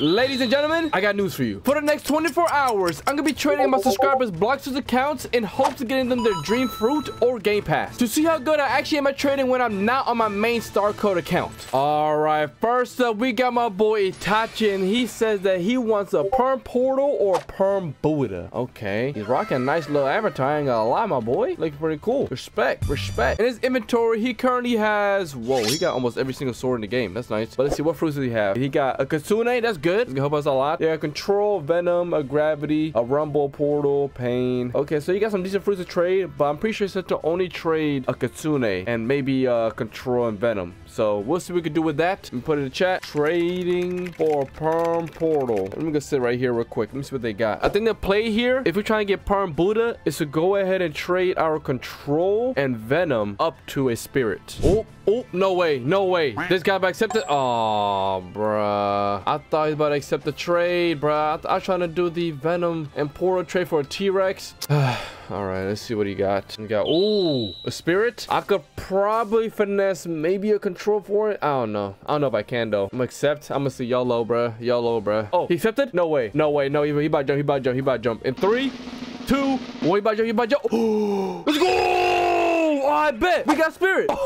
Ladies and gentlemen, I got news for you. For the next 24 hours, I'm gonna be trading my subscribers Blox Fruits accounts in hopes of getting them their Dream Fruit or Game Pass. To see how good I actually am at trading when I'm not on my main Star Code account. All right, first up, we got my boy Itachi, and he says that he wants a Perm Portal or Perm Buddha. Okay, he's rocking a nice little avatar, I ain't gonna lie, my boy. Looking pretty cool. Respect, respect. In his inventory, he currently has, whoa, he got almost every single sword in the game. That's nice. But let's see, what fruits does he have? He got a Kitsune, that's good. It's gonna help us a lot. Yeah, control, venom, a gravity, a rumble, portal, pain. Okay, so you got some decent fruits to trade, but I'm pretty sure it's said to only trade a Kitsune and maybe uh, control and venom. So we'll see what we can do with that. And put it in the chat. Trading for Perm Portal. Let me go sit right here real quick. Let me see what they got. I think the play here, if we're trying to get Perm Buddha, is to go ahead and trade our control and venom up to a spirit. Oh, oh, no way. No way. This guy accepted. Oh, bruh. I thought he was about to accept the trade, bruh. I, I was trying to do the venom and portal trade for a T-Rex. All right, let's see what he got. He got, ooh, a spirit. I could probably finesse maybe a control for it. I don't know. I don't know if I can, though. I'm gonna accept. I'm gonna see YOLO, bruh. YOLO, bruh. Oh, he accepted? No way. No way. No, he, he about to jump. He about to jump. He about to jump. In three, two, one, he about to jump. He about to jump. Let's go! Oh, I bet. We got spirit.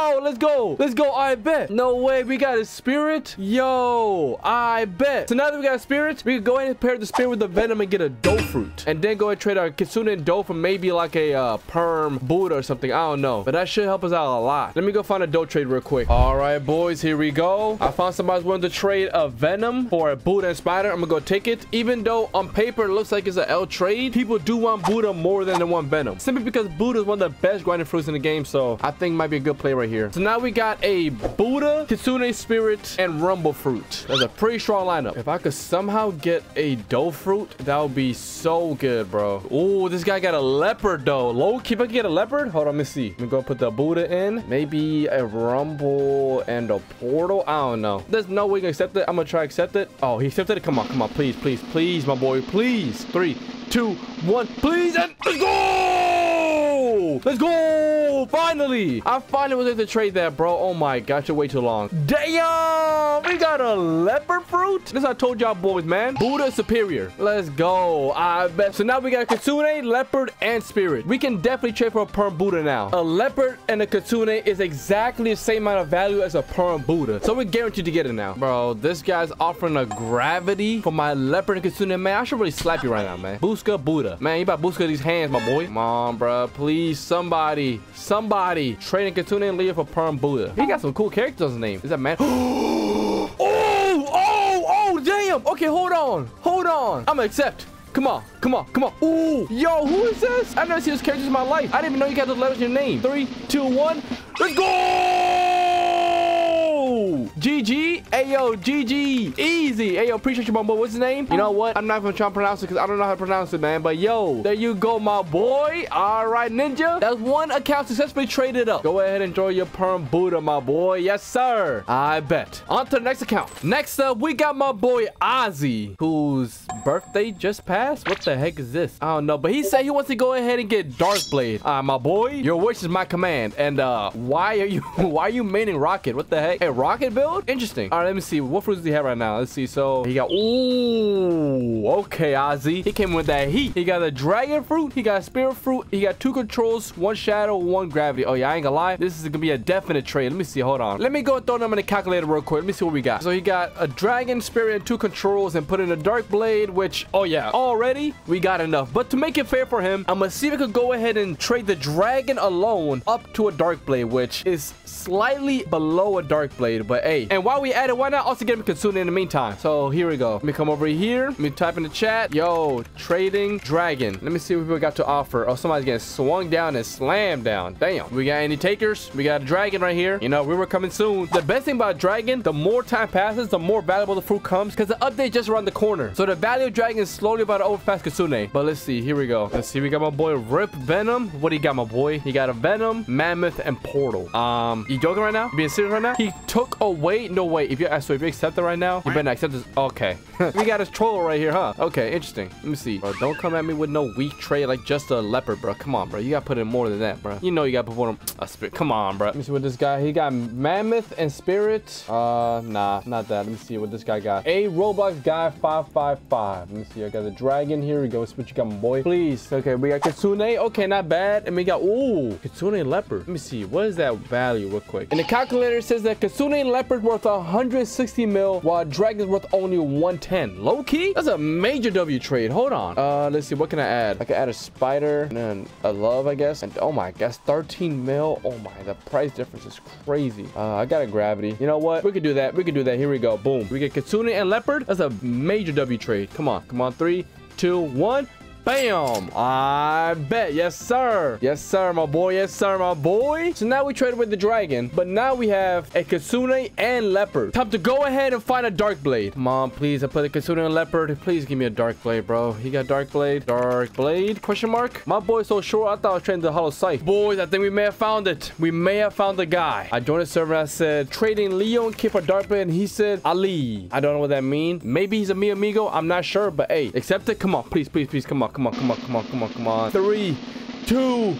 Oh, let's go. Let's go. I bet. No way. We got a spirit. Yo, I bet. So now that we got a spirit, we can go ahead and pair the spirit with the venom and get a dough fruit. And then go ahead and trade our Kitsune and dough for maybe like a uh, perm Buddha or something. I don't know. But that should help us out a lot. Let me go find a dough trade real quick. All right, boys. Here we go. I found somebody's willing to trade a venom for a Buddha and spider. I'm going to go take it. Even though on paper it looks like it's an L trade, people do want Buddha more than they want venom. Simply because Buddha is one of the best grinding fruits in the game. So I think might be a good play right here. So now we got a Buddha, Kitsune Spirit, and Rumble Fruit. That's a pretty strong lineup. If I could somehow get a Dough Fruit, that would be so good, bro. Oh, this guy got a Leopard, though. Low if I can get a Leopard? Hold on, let me see. Let me go put the Buddha in. Maybe a Rumble and a Portal. I don't know. There's no way you can accept it. I'm to try accept it. Oh, he accepted it. Come on, come on. Please, please, please, my boy. Please. Three, two, one. Please, and let's go! Let's go! Finally! I finally was able to trade that, bro. Oh my gosh, it way too long. Damn! We got a leopard fruit? This I told y'all boys, man. Buddha superior. Let's go. I bet. So now we got a Kitsune, leopard, and spirit. We can definitely trade for a perm Buddha now. A leopard and a Kitsune is exactly the same amount of value as a perm Buddha. So we're guaranteed to get it now. Bro, this guy's offering a gravity for my leopard and Kitsune. Man, I should really slap you right now, man. Booska Buddha. Man, you about Booska these hands, my boy. Come on, bro. Please, somebody. Somebody. Trading Kitsune and Leah for perm Buddha. He got some cool characters his name. Is that man? oh! Oh! Oh, damn! Okay, hold on. Hold on. I'm gonna accept. Come on, come on, come on. Ooh, yo, who is this? I've never seen this character in my life. I didn't even know you got those letters in your name. Three, two, one. Let's go! GG. Ayo, GG. Easy. Ayo, appreciate you, my boy. What's his name? You know what? I'm not even trying to pronounce it because I don't know how to pronounce it, man. But yo, there you go, my boy. All right, Ninja. That's one account successfully traded up. Go ahead and enjoy your perm Buddha, my boy. Yes, sir. I bet. On to the next account. Next up, we got my boy Ozzy, whose birthday just passed. What the heck is this? I don't know, but he said he wants to go ahead and get Dark Blade. Uh, my boy, your wish is my command. And uh, why are you why are you maining Rocket? What the heck? A Rocket build? Interesting. All right, let me see. What fruits does he have right now? Let's see. So he got ooh, okay, Ozzy. He came with that heat. He got a dragon fruit. He got spirit fruit. He got two controls, one shadow, one gravity. Oh yeah, I ain't gonna lie. This is gonna be a definite trade. Let me see. Hold on. Let me go and throw them in the calculator real quick. Let me see what we got. So he got a dragon spirit and two controls and put in a dark blade, which oh yeah, already we got enough. But to make it fair for him, I'm gonna see if I could go ahead and trade the dragon alone up to a dark blade, which is slightly below a dark blade. But hey, and while we at it, why not also get him Kitsune in the meantime? So here we go. Let me come over here. Let me type in the chat. Yo, trading dragon. Let me see what we got to offer. Oh, somebody's getting swung down and slammed down. Damn. We got any takers? We got a dragon right here. You know, we were coming soon. The best thing about dragon, the more time passes, the more valuable the fruit comes because the update just around the corner. So the value of dragon is slowly about to overpass Kitsune. But let's see. Here we go. Let's see. We got my boy Rip Venom. What do you got, my boy? He got a Venom, Mammoth, and Portal. Um, you joking right now? Being serious right now? He took away way, no way. If you so if you accept it right now, you better accept this. Okay. we got his troll right here, huh? Okay, interesting. Let me see. Bro, don't come at me with no weak trade like just a leopard, bro. Come on, bro. You gotta put in more than that, bro. You know you gotta put in a spirit. Come on, bro. Let me see what this guy. He got mammoth and spirit. Uh, nah, not that. Let me see what this guy got. A Roblox guy 555. Let me see. I got the dragon. Here we go. What you got, boy? Please. Okay, we got Kitsune. Okay, not bad. And we got, ooh, Kitsune leopard. Let me see. What is that value real quick? And the calculator says that Kitsune leopard worth 160 mil, while dragon's worth only 110. Low key? That's a major W trade. Hold on. Uh, let's see. What can I add? I can add a spider and then a love, I guess. And oh my, guess 13 mil. Oh my, the price difference is crazy. Uh, I got a gravity. You know what? We could do that. We could do that. Here we go. Boom. We get Kitsune and leopard. That's a major W trade. Come on. Come on. Three, two, one. Bam! I bet. Yes, sir. Yes, sir, my boy. Yes, sir, my boy. So now we traded with the dragon, but now we have a Kitsune and leopard. Time to go ahead and find a dark blade. Mom, please. I put a Kitsune and leopard. Please give me a dark blade, bro. He got dark blade. Dark blade? Question mark? My boy's so short, I thought I was trading the hollow sight. Boys, I think we may have found it. We may have found the guy. I joined the server I said, trading Leo and Kid for dark blade, and he said, Ali. I don't know what that means. Maybe he's a me amigo. I'm not sure, but hey, accept it. Come on, please, please, please. Come on, on, come on, come on, come on, come on. Three, two,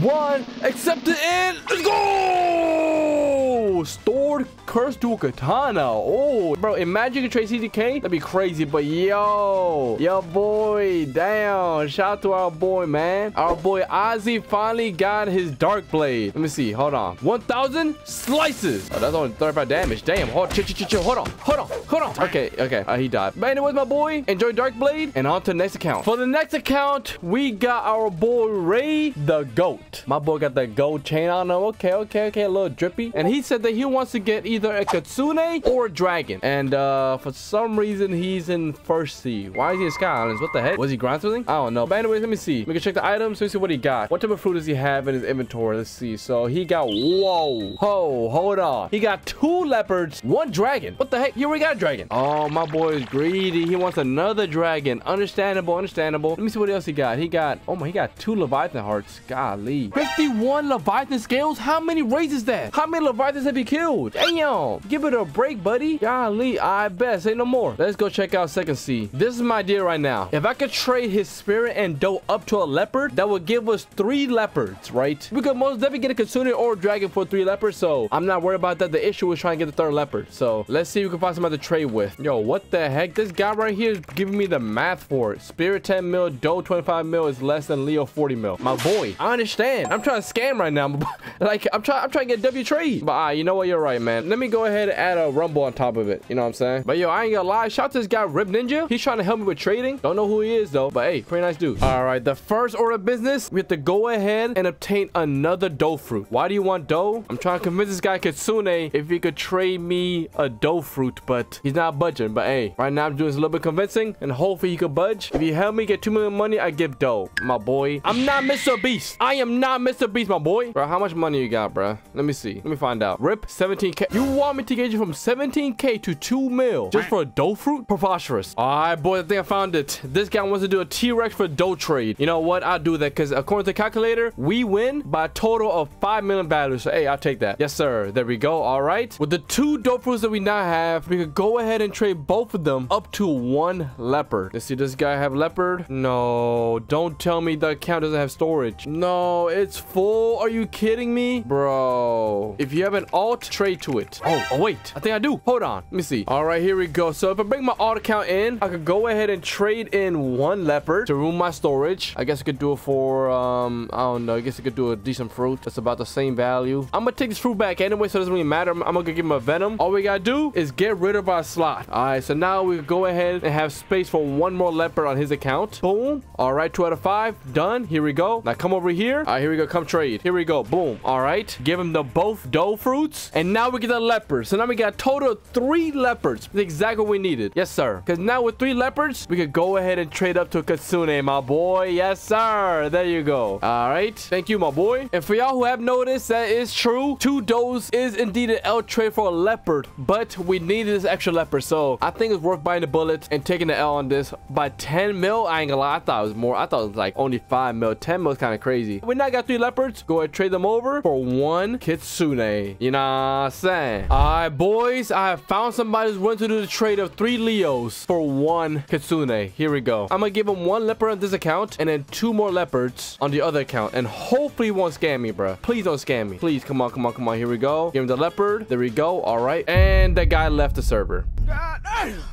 one. Accept it and let's go! Stored cursed dual katana. Oh, bro, imagine you could trade CDK. That'd be crazy. But yo, yo, boy, damn. Shout out to our boy, man. Our boy Ozzy finally got his dark blade. Let me see. Hold on. 1,000 slices. Oh, that's only 35 damage. Damn. Hold, chill, chill, chill. Hold on. Hold on. Hold on. Okay, okay. Uh, he died. But anyways, my boy, enjoy dark blade and on to the next account. For the next account, we got our boy Ray the Goat. My boy got the gold chain on him. Okay, okay, okay. A little drippy. And he said that he wants to get either a Kitsune or a dragon. And uh, for some reason, he's in first sea. Why is he in Sky Islands? What the heck? Was he grind something? I don't know. But anyways, let me see. We can check the items. Let me see what he got. What type of fruit does he have in his inventory? Let's see. So he got, whoa. Ho, hold on. He got two leopards, one dragon. What the heck? Here we got a dragon. Oh, my boy is greedy. He wants another dragon. Understandable, understandable. Let me see what else he got. He got, oh my, he got two Leviathan hearts. Golly. 51 Leviathan scales? How many raises that? How many Leviathans have he killed? Damn. Give it a break, buddy. Golly, I bet. Say no more. Let's go check out second Sea. This is my deal right now. If I could trade his spirit and dough up to a leopard, that would give us three leopards, right? We could most definitely get a Kitsune or a dragon for three leopards, so I'm not worried about that. The issue was trying to get the third leopard. So let's see if we can find somebody to trade with. Yo, what the heck? This guy right here is giving me the math for it. Spirit 10 mil, dough 25 mil is less than Leo 40 mil. My boy, I understand. I'm trying to scam right now. like, I'm trying I'm trying to get W trade. But uh, you know what? You're right, man. Let me go ahead and add a rumble on top of it. You know what I'm saying? But yo, I ain't gonna lie. Shout out to this guy, Rip Ninja. He's trying to help me with trading. Don't know who he is, though. But hey, pretty nice dude. All right, the first order of business, we have to go ahead and obtain another dough fruit. Why do you want dough? I'm trying to convince this guy, Kitsune, if he could trade me a dough fruit, but he's not budging. But hey, right now I'm doing this a little bit convincing, and hopefully he could budge. If he help me get 2 million money, I give dough. My boy. I'm not Mr. Beast. I am not Mr. Beast, my boy. Bro, how much money you got, bro? Let me see. Let me find out. Rip, 17k. You want me to get you from 17k to 2 mil just for a dough fruit? Preposterous. All right, boy, I think I found it. This guy wants to do a T-Rex for dough trade. You know what? I'll do that because according to the calculator, we win by a total of 5 million values. So, hey, I'll take that. Yes, sir. There we go. All right. With the two dough fruits that we now have, we could go ahead and trade both of them up to one leopard. Let's see. Does this guy have leopard? No. Don't tell me the account doesn't have storage. No, it's full. Are you kidding me? Bro. If you have an alt, trade to it. Oh, oh, wait. I think I do. Hold on. Let me see. All right, here we go. So if I bring my alt account in, I could go ahead and trade in one leopard to room my storage. I guess I could do it for, um, I don't know. I guess I could do a decent fruit. That's about the same value. I'm gonna take this fruit back anyway, so it doesn't really matter. I'm, I'm gonna give him a venom. All we gotta do is get rid of our slot. All right, so now we go ahead and have space for one more leopard on his account. Boom. All right, two out of five. Done. Here we go. Now come over here. All right, here we go. Come trade. Here we go. Boom. All right. Give him the both dough fruits. And now we get the leopard. So now we got total of three leopards. That's exactly what we needed. Yes, sir. Because now with three leopards, we could go ahead and trade up to a Kitsune, my boy. Yes, sir. There you go. All right. Thank you, my boy. And for y'all who have noticed, that is true. Two doughs is indeed an L trade for a leopard. But we needed this extra leopard. So I think it's worth buying the bullet and taking the L on this. By 10 mil, I ain't gonna lie. I thought it was more. I thought it was like only 5 mil. 10 mil is kind of crazy. We now got three leopards. Go ahead trade them over for one Kitsune. You know Nah, saying. All right, boys. I have found somebody who's willing to do the trade of three Leos for one Kitsune. Here we go. I'm going to give him one leopard on this account and then two more leopards on the other account. And hopefully he won't scam me, bro. Please don't scam me. Please, come on, come on, come on. Here we go. Give him the leopard. There we go. All right. And the guy left the server.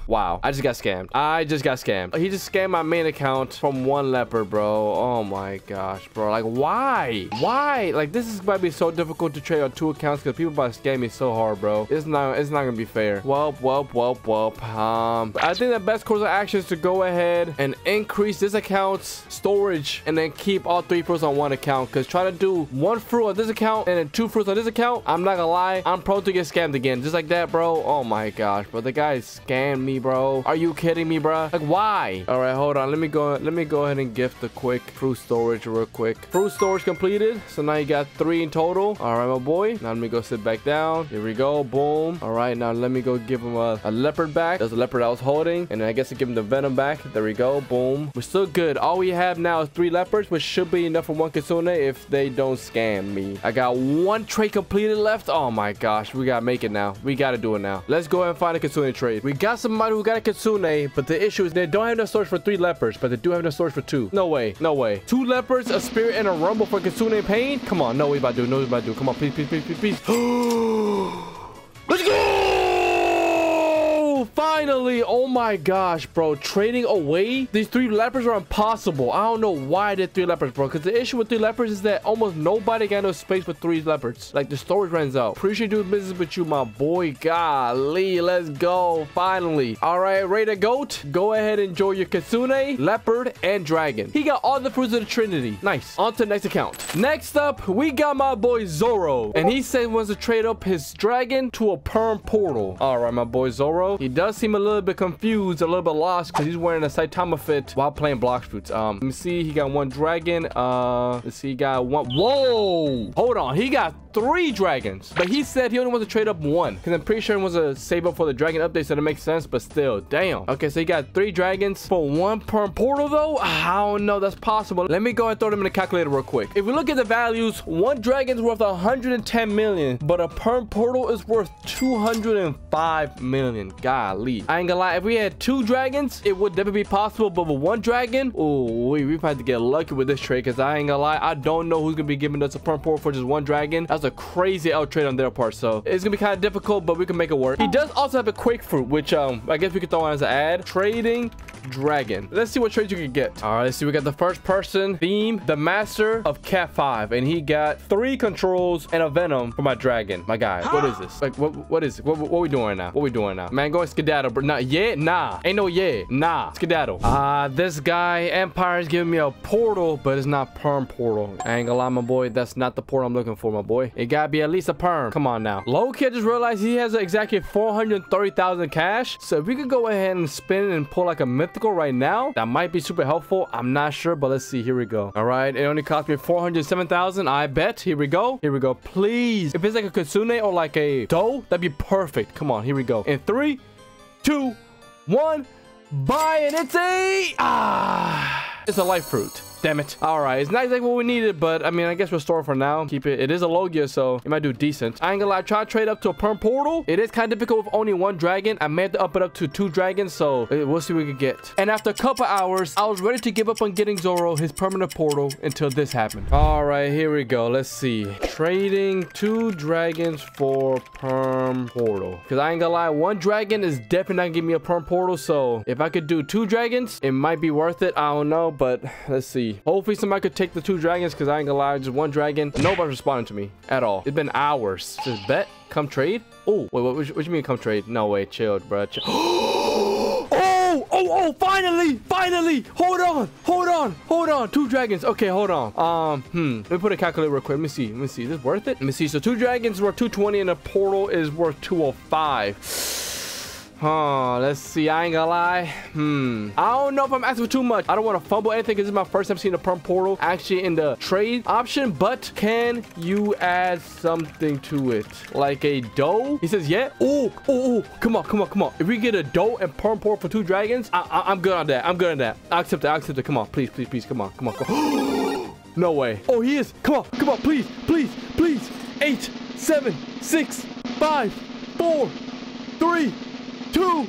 Wow, I just got scammed. I just got scammed. He just scammed my main account from one leopard, bro. Oh my gosh, bro. Like, why? Why? Like, this is to be so difficult to trade on two accounts because people about to scam me so hard, bro. It's not, it's not gonna be fair. Welp, welp, welp, welp. Um, I think the best course of action is to go ahead and increase this account's storage and then keep all three fruits on one account. Because trying to do one fruit on this account and then two fruits on this account, I'm not gonna lie, I'm prone to get scammed again. Just like that, bro. Oh my gosh, bro. The guy scammed me, bro. Are you kidding me, bro? Like, why? All right, hold on. Let me go. Let me go ahead and gift the quick fruit storage real quick. Fruit storage completed. So now you got three in total. All right, my boy. Now let me go sit back down. Here we go. Boom. All right, now let me go give him a, a leopard back. There's a leopard I was holding. And I guess I give him the venom back. There we go. Boom. We're still good. All we have now is three leopards, which should be enough for one Kitsune if they don't scam me. I got one trade completed left. Oh my gosh. We gotta make it now. We gotta do it now. Let's go and find a Kitsune trade. We got somebody who got a Kitsune, but the issue is they don't have enough storage for three leopards, but they do have enough storage for two. No way. No way. Two leopards, a spirit, and a rumble for Kitsune pain? Come on. No, way, about do. No, way, about do. Come on. Please, please, please, please, please. Let's go! Finally! Oh my gosh, bro. Trading away? These three leopards are impossible. I don't know why I did three leopards, bro. Because the issue with three leopards is that almost nobody got no space with three leopards. Like, the storage runs out. Appreciate doing business with you, my boy. Golly, let's go. Finally. All right, Ray the Goat. Go ahead and enjoy your Kitsune, Leopard, and Dragon. He got all the fruits of the Trinity. Nice. On to the next account. Next up, we got my boy Zoro. And he said he wants to trade up his Dragon to a Perm Portal. All right, my boy Zoro. He does seem a little bit confused, a little bit lost because he's wearing a Saitama fit while playing Blox Fruits. Um, let me see. He got one dragon. Uh, let's see. He got one. Whoa! Hold on. He got three dragons. But he said he only wants to trade up one. Because I'm pretty sure he wants to save up for the dragon update, so that makes sense. But still, damn. Okay, so he got three dragons for one per portal, though. I don't know. That's possible. Let me go and throw them in the calculator real quick. If we look at the values, one dragon's worth 110 million, but a perm portal is worth 205 million. I ain't gonna lie. If we had two dragons, it would definitely be possible. But with one dragon, oh, we, had to get lucky with this trade because I ain't gonna lie. I don't know who's gonna be giving us a perm portal for just one dragon. That's a crazy out trade on their part. So it's gonna be kind of difficult, but we can make it work. He does also have a quake fruit, which um I guess we could throw on as an ad. Trading dragon. Let's see what trades you can get. All right, let's see. We got the first person theme, the master of cat 5 and he got three controls and a venom for my dragon. My guy, what is this? Like, what what is it? What, what, we doing now? What we doing now? Man, go skedaddle, bro. Not yet? Nah. Ain't no yeah. Nah. Skedaddle. Ah, uh, this guy, Empire, is giving me a portal, but it's not perm portal. I ain't gonna lie, my boy. That's not the portal I'm looking for, my boy. It gotta be at least a perm. Come on now. Low kid just realized he has exactly 430,000 cash. So if we could go ahead and spin and pull like a mythical right now, that might be super helpful. I'm not sure, but let's see. Here we go. All right. It only cost me 407,000. I bet. Here we go. Here we go. Please. If it's like a Kitsune or like a dough, that'd be perfect. Come on. Here we go. In three, two, one, buy and it's a ah, it's a life fruit. Damn it. All right. It's not exactly what we needed, but I mean, I guess we'll store for now. Keep it. It is a Logia, so it might do decent. I ain't gonna lie. Try to trade up to a perm portal. It is kind of difficult with only one dragon. I may have to up it up to two dragons, so eh, we'll see what we can get. And after a couple hours, I was ready to give up on getting Zoro his permanent portal until this happened. All right. Here we go. Let's see. Trading two dragons for perm portal. Because I ain't gonna lie. One dragon is definitely not gonna give me a perm portal, so if I could do two dragons, it might be worth it. I don't know, but let's see. Hopefully somebody could take the two dragons because I ain't gonna lie, just one dragon. Nobody's responding to me at all. It's been hours. Just bet, come trade. Oh, wait, what, what, what you mean come trade? No way, chilled, bro. Oh, oh, oh, finally, finally. Hold on, hold on, hold on. Two dragons. Okay, hold on. Um, hmm. Let me put a calculator real quick. Let me see. Let me see. Is this worth it? Let me see. So two dragons worth 220 and a portal is worth 205. Huh, let's see. I ain't gonna lie. Hmm. I don't know if I'm asking for too much. I don't want to fumble anything because this is my first time seeing the perm portal actually in the trade option. But can you add something to it? Like a dough? He says, yeah. Oh, oh, oh. Come on, come on, come on. If we get a dough and perm portal for two dragons, I, am good on that. I'm good on that. I'll accept it. I'll accept it. Come on, please, please, please. Come on, come on. Come on. no way. Oh, he is. Come on, come on, please, please, please. Eight. seven, six, five, four, three, two,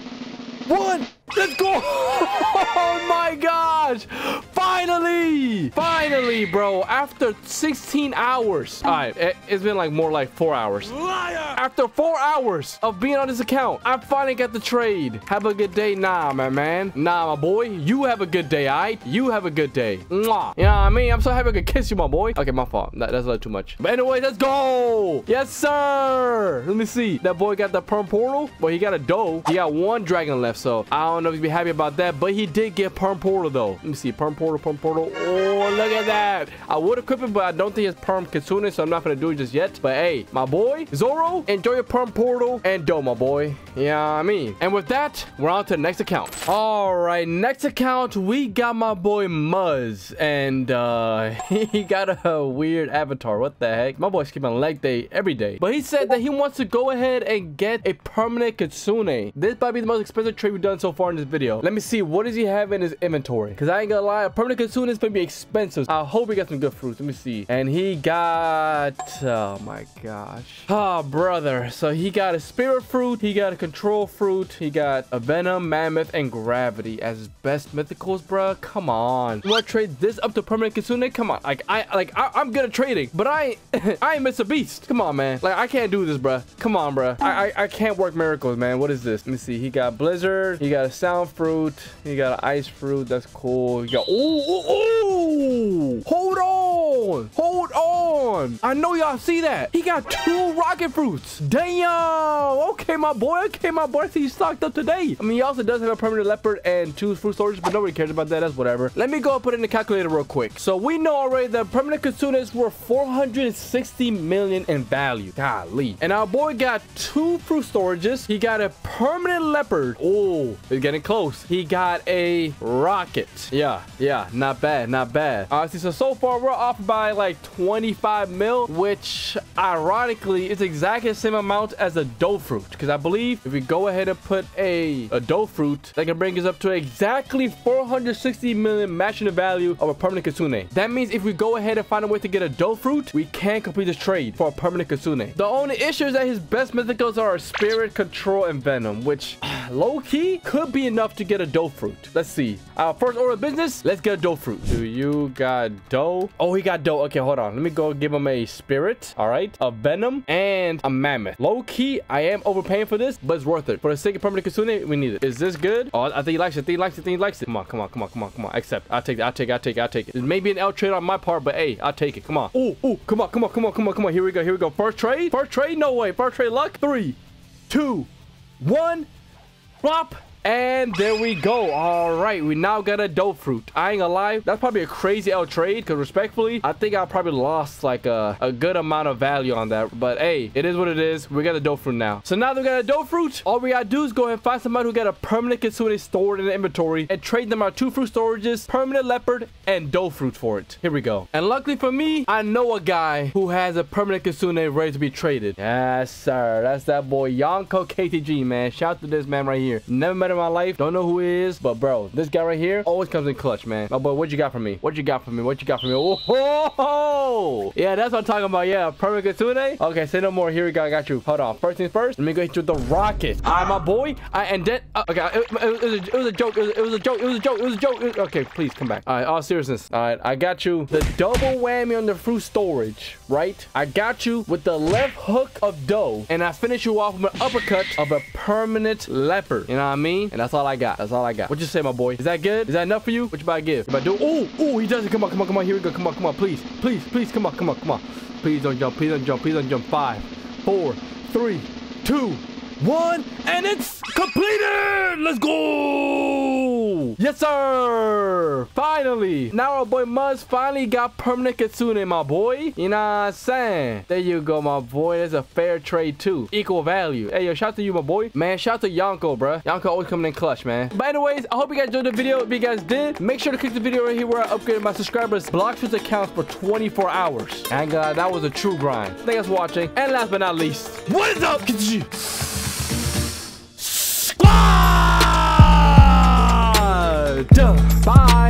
one. Let's go! Oh my gosh! Finally! Finally, bro. After 16 hours. All right, it, has been like more like four hours. Liar! After four hours of being on this account, I finally got the trade. Have a good day. Nah, my man. Nah, my boy. You have a good day, all right? You have a good day. Mwah. You know what I mean? I'm so happy I could kiss you, my boy. Okay, my fault. That, that's a little too much. But anyway, let's go! Yes, sir! Let me see. That boy got the perm portal. Well, he got a dough. He got one dragon left, so I don't know if he'd be happy about that. But he did get perm portal, though. Let me see. Perm portal, perm portal. Oh, look at that. I would equip it, but I don't think it's perm kitsune, so I'm not going to do it just yet. But hey, my boy, Zoro, enjoy your perm portal and dough, my boy. Yeah, I mean. And with that, we're on to the next account. All right, next account, we got my boy Muzz. And uh, he got a weird avatar. What the heck? My boy's keeping leg day every day. But he said that he wants to go ahead and get a permanent kitsune. This might be the most expensive trade we've done so far in this video. Let me see. What does he have in his inventory? Because I ain't gonna lie, a permanent kitsune is gonna be expensive. I hope he got some good fruits. Let me see. And he got... Oh my gosh. Oh, brother. So he got a spirit fruit. He got a control fruit. He got a venom, mammoth, and gravity as his best mythicals, bro. Come on. You want to trade this up to permanent kitsune? Come on. Like, I like I, am good at trading, but I I ain't a Beast. Come on, man. Like, I can't do this, bro. Come on, bro. I, I, I can't work miracles, man. What is this? Let me see. He got blizzard. He got a sound fruit. He got an ice fruit. That's cool. He got... Ooh, ooh, ooh. Hold on. Hold on. I know y'all see that. He got two rocket fruits. Damn. Okay, my boy. Okay, my boy. He's stocked up today. I mean, he also does have a permanent leopard and two fruit storage, but nobody cares about that. That's whatever. Let me go put in the calculator real quick. So we know already that permanent kitsunes were 460 million in value. Golly. And our boy got two fruit storages. He got a permanent leopard. Oh, he's getting close. He got a rocket. Yeah, yeah. Not bad. Not bad. Honestly, uh, so so far we're off by like 25 mil, which ironically is exactly the same amount as a dough fruit. Because I believe if we go ahead and put a, a dough fruit, that can bring us up to exactly 460 million matching the value of a permanent kitsune. That means if we go ahead and find a way to get a dough fruit, we can complete this trade for a permanent kitsune. The only issue is that his best mythicals are spirit, control, and venom, which low-key could be enough to get a dough fruit. Let's see. Our first order of business, let's get a dough fruit. Do you got dough? Oh, he got dough. Okay, hold on. Let me go give him a spirit. All right. A venom and a mammoth. Low-key, I am overpaying for this, but it's worth it. For the sake of permanent kitsune, we need it. Is this good? Oh, I think he likes it. I think he likes it. I think he likes it. Come on, come on, come on, come on, come on. Accept. I'll take it. I'll take it. I'll take it. I'll take it. It may be an L trade on my part, but hey, I'll take it. Come on. Oh, oh, come on, come on, come on, come on, come on. Here we go. Here we go. First trade. First trade. No way. First trade luck. Three, two, one. Flop. And there we go. All right, we now got a dough fruit. I ain't lie, that's probably a crazy L trade because respectfully, I think I probably lost like a, a good amount of value on that. But hey, it is what it is. We got a dough fruit now. So now that we got a dough fruit, all we gotta do is go ahead and find somebody who got a permanent kitsune stored in the inventory and trade them our two fruit storages, permanent leopard, and dough fruit for it. Here we go. And luckily for me, I know a guy who has a permanent kitsune ready to be traded. Yes, sir. That's that boy Yonko KTG, man. Shout out to this man right here. Never met him my life. Don't know who he is, but bro, this guy right here always comes in clutch, man. Oh, boy, what you got for me? What you got for me? What you got for me? Oh, yeah, that's what I'm talking about. Yeah, perfect Kitsune. Okay, say no more. Here we go. I got you. Hold on. First things first. Let me go hit you with the rocket. All right, my boy. I and then uh, okay, it, it, it, was a, it, was a, joke. It was, it was, a joke. It was a joke. It was a joke. Was, okay, please come back. All right, all seriousness. All right, I got you. The double whammy on the fruit storage, right? I got you with the left hook of dough, and I finish you off with an uppercut of a permanent leopard. You know what I mean? And that's all I got. That's all I got. What you say, my boy? Is that good? Is that enough for you? What you about to give? If I do, oh, oh, he does it. Come on, come on, come on. Here we go. Come on, come on. Please, please, please. Come on, come on, come on. Please don't jump. Please don't jump. Please don't jump. Five, four, three, two, one, and it's completed. Let's go. Yes, sir. Finally. Now our boy Muzz finally got permanent Kitsune, my boy. You know what I'm saying? There you go, my boy. That's a fair trade, too. Equal value. Hey, yo, shout out to you, my boy. Man, shout out to Yonko, bro. Yonko always coming in clutch, man. But anyways, I hope you guys enjoyed the video. If you guys did, make sure to click the video right here where I upgraded my subscribers' Blox Fruits accounts for 24 hours. And uh, that was a true grind. Thanks for watching. And last but not least, what is up, Squad? Bye.